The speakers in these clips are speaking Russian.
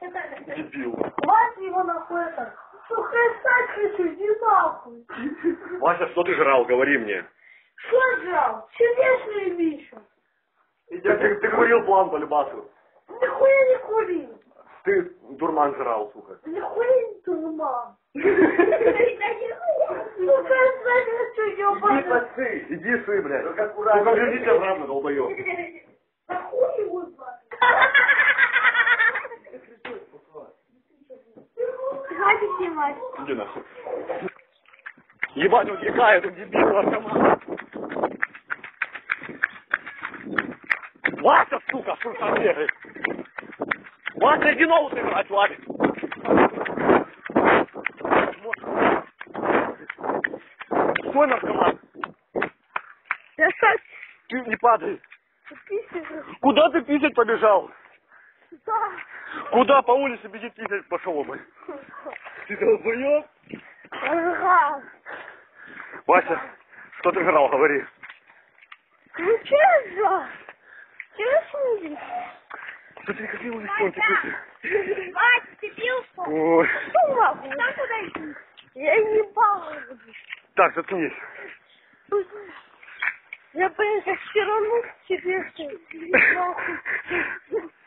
Дебил. Хватит его нахуй это. Сука, я стать хочу, иди нахуй. Вася, что ты жрал, говори мне. Что жрал? Чудесный Миша. Ты, ты, ты курил план по любасу. Нихуя не курил. Ты дурман жрал, сука. Нихуя не туман. Сука, я стать хочу, Иди ёбаный. подсы, иди сы, блядь. Ну как верните обратно, долбоёб. Нахуй его звать? Снимать. Иди нахуй. Ебать, он икает, он дебил, наркоман. Вася, сука, там бегает? Вася, иди ноут играть, Вася. Стой, наркоман. Я сейчас Ты не падай. Куда ты писать побежал? Да. Куда по улице бежит писать пошел бы? Ты долбоёб? Вася, что ты жрал, говори. Ну че же? Честно? Что ты какие улицы теперь? Вась, ты пил что? Ой. Что могу? Там куда идти? Я не балую. Так, заткнись. Я, блин, как все равно тебе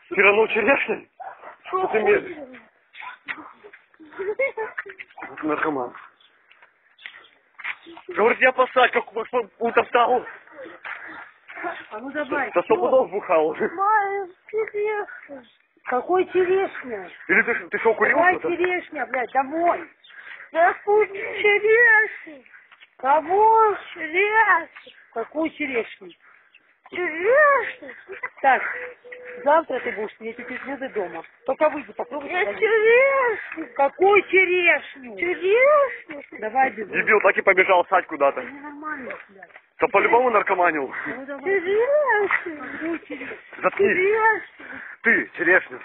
Тиранул черешней? Что ты медлишь? Наркоман. Говорит, я посадь, как утоптал. А ну давай. Да сто пудов бухал. Моя интересно. Какой черешня? Или ты, ты что, курил что-то? черешня, блядь, домой. Я тут черешня. Кого? Черешня. Какую черешню? Черешня. Так, завтра ты будешь сидеть у Петнеды дома. Только выйди, попробуй. Я сходить. черешня. Какую черешню? Черешня. Давай, бегу. Дебил так и побежал сать куда-то. Нормально, блядь. Да по-любому наркоманил. Ну давай. Черешню? Заткнись. Черешня. Ты, черешня.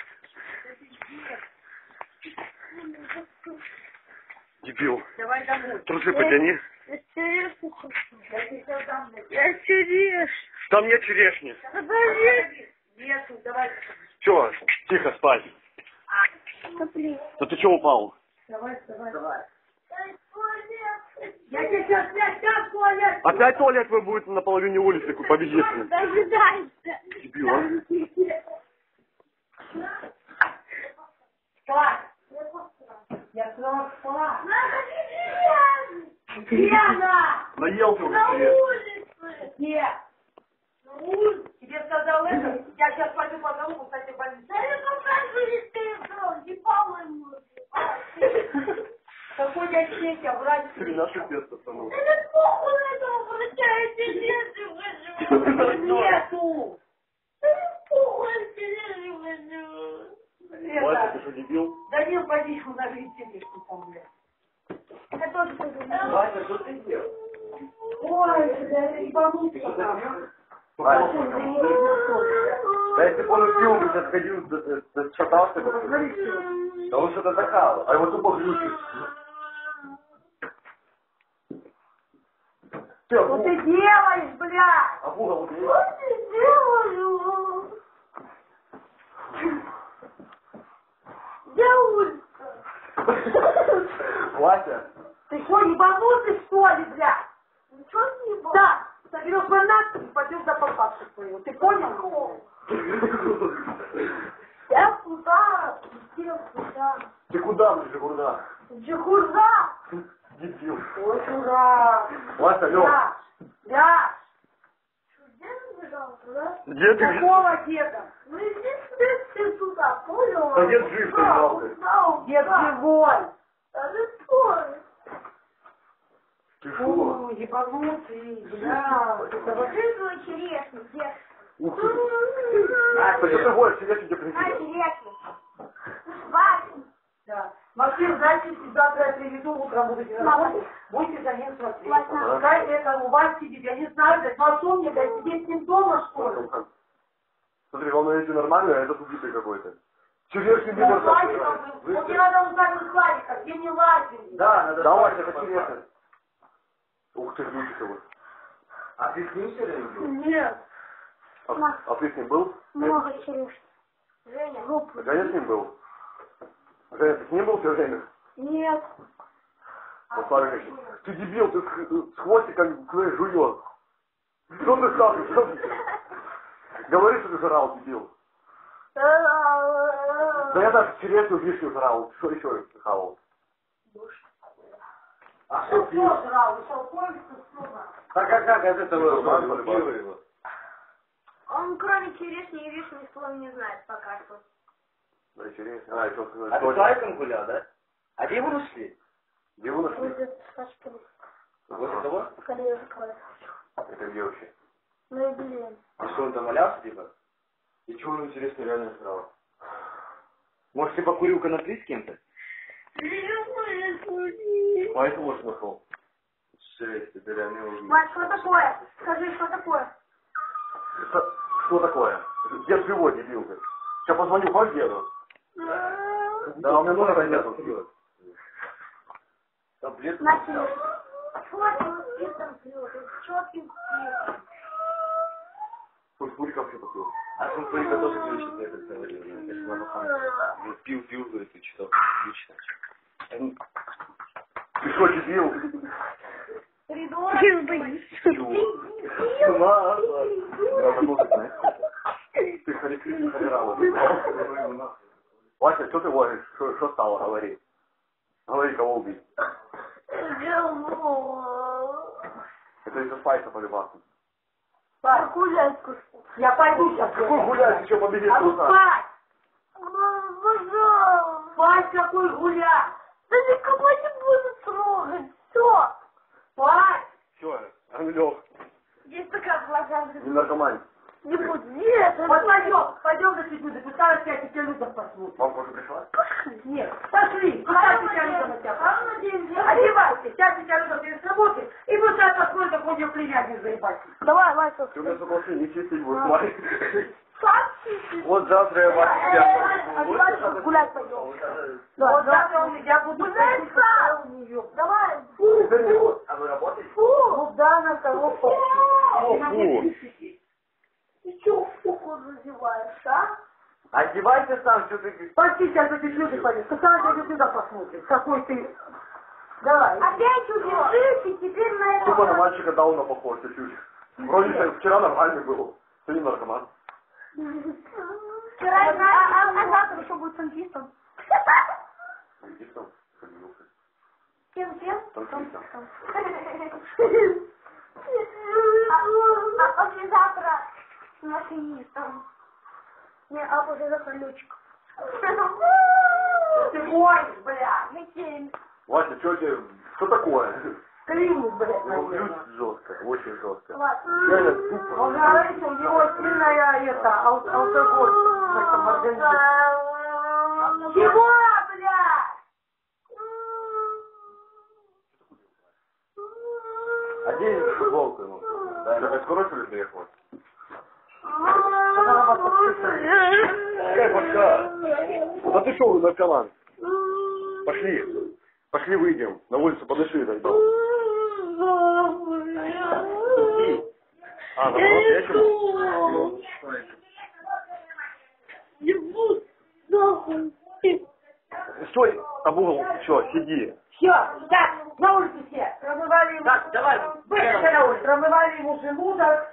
Дебил. Давай домой. Трусы потяни. Я черешню хочу. Я черешня. Там нет черешни. Нету, давай. Че, тихо спать. Да ты че упал? Давай, давай, давай. Я тебе сейчас туалет. Опять туалет твой будет на половине улицы победит. Дожидайся. Дебил, а? Я сказала спать. Лена! Наелся уже На улице! Нет. Улице! Тебе сказал это? Я сейчас пойду по дому, кстати, в больницу. Да я покажу телефон, ебало ему. Какой я Петя, врач? Наше пес, пацанов. Да не похуй на врача, я тележку хочу. Нету. Да не похуй, тележку хочу. Вася, Это. ты что, дебил? Данил, пойди, уложи тележку там, блядь. Я тоже подумала. Вася, что ты делал? Ой, да. Вася, да если бы он пил, бы сейчас ходил, шатался бы. Да он что-то такал, а его тупо глючит. А Что ты делаешь, блядь? а в угол? Что ты делаю? Где улица? Вася, Ты что, ебанутый, что ли, блядь? Ничего не было. Да, соберешь гранату и пойдешь за папашу своего. Ты понял? Я куда? Где куда? ты куда, блин, Жигурда? Где куда? Дебил. Ой, дурак. Вася, Лёх, Да, да. Где ты? Какого деда? Ну иди ты все туда, понял? Да дед жив, ты Куда? жалко. Куда? Дед Куда? живой. Да ты стой. Ты что? О, ебанутый, бля. Это свою черешню, где? Ух ты. А, что ты хочешь, сидишь, где черешню. Вася. Да. Максим, значит, завтра я приведу, утром буду работать. Будете за ним смотреть. Пускай это у вас сидит, я не знаю, блядь, ну что мне, блядь, сидеть с ним дома, что ли? Смотри, он если нормально, а этот убитый какой-то. Ну, не Владиков, вот мне надо узнать у Славика, где не лазили. Да, надо. Давай, это черешня. Ух ты, глючит его. А ты с ним все время был? Нет. А, а ты с ним был? Много черешни. Женя, группу. Так а я с ним был. Женя, ты с ним был все время? Нет. Вот Славик говорит, ты дебил, ты с, с хвостиком жует. Что ты стал? Ты? Говори, что ты жрал, дебил. Да я даже черешню вишню жрал. Что еще хавал? А что жрал? Что, поезд Так а как от этого его? Он кроме черешни и вишни слова не знает пока что. Да, черешня. А, еще сказать, А ты. Лайком гулял, да? А где вы нашли? Где вы нашли? Будет Сашка Возле кого? коллежка. Это где вообще? На юбилей. И что, он там валялся, типа? И чего он интересно реально срал? Может, типа курил конопли с кем-то? Поэтому может нашел. Шесть, это реально убийца. Мать, что такое? Скажи, что такое? Что, что такое? Дед живой, дебил ты. Сейчас позвоню по деду. Да, у меня номера нет. Таблетку? Пусть Буриков все попил. А он Фарика тоже ключик на этот говорил. ну, пил, пил, говорит, и читал ключ. Ты что, дебил? Вася, что ты говоришь? Что, стало? Говори. Говори, кого убить. Это из-за спайса полюбаться. Спать. Гулять. Я пойду сейчас. Какой гулять, еще победит А спать! Пожалуйста. Спать какой гулять! Да никого не буду трогать. Все. Спать! Все, Ангелёв, Здесь не наркомань. Не буду. Нет. Вот пойдем, пойдем до секунды, пускай я тебя людям посмотрю. Мамка уже пришла? Пошли. Нет, пошли, пускай тебя людям на тебя посмотрю. Одевайся, сейчас тебя людям перед работой, и пускай посмотрит, как у нее племянник заебать. Давай, Вася. Ты у меня вообще не чистить. Сам чистишь. Вот завтра я вас А давай гулять пойдем. Вот завтра у меня буду у нее. Давай. А вы работаете? Фу. Ну да, на того Фу. Ты что фуку называешь, а? Одевайся сам, что ты... Пойди сейчас эти люди пойдет, пускай я сюда посмотрит, какой ты. Давай. Опять убежишь, и теперь на Тупо на это... мальчика Дауна похож чуть-чуть. Вроде как вчера нормальный был. Сегодня наркоман. Вчера, а, а, а завтра что будет танкистом? Иди там, ходилка. Кем, кем? Танкистом. А, а послезавтра машинистом. Не, а послезавтра летчиком. Ты гонишь, блядь. Метель. Вася, что тебе... Что такое? Климус, блядь, Ну, наверное. жестко, очень жестко. Реально тупо. Он говорит, у него сильная это, ал- алкоголь в этом организме. Чего, блядь? А где футболку ему? Да, это скоро что ли приехал? Какая башка? Да ты шо, наркоман? Пошли. Пошли выйдем. На улицу подыши дойдем. А, на по-настоящему? Стой, об угол, все, сиди. Все, так, на улице все. Промывали ему... Так, давай. Быстро на улицу. Промывали ему желудок,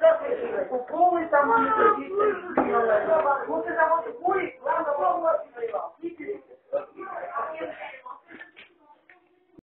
уколы там, он не Ну ты там вот курит, ладно, ладно, ладно.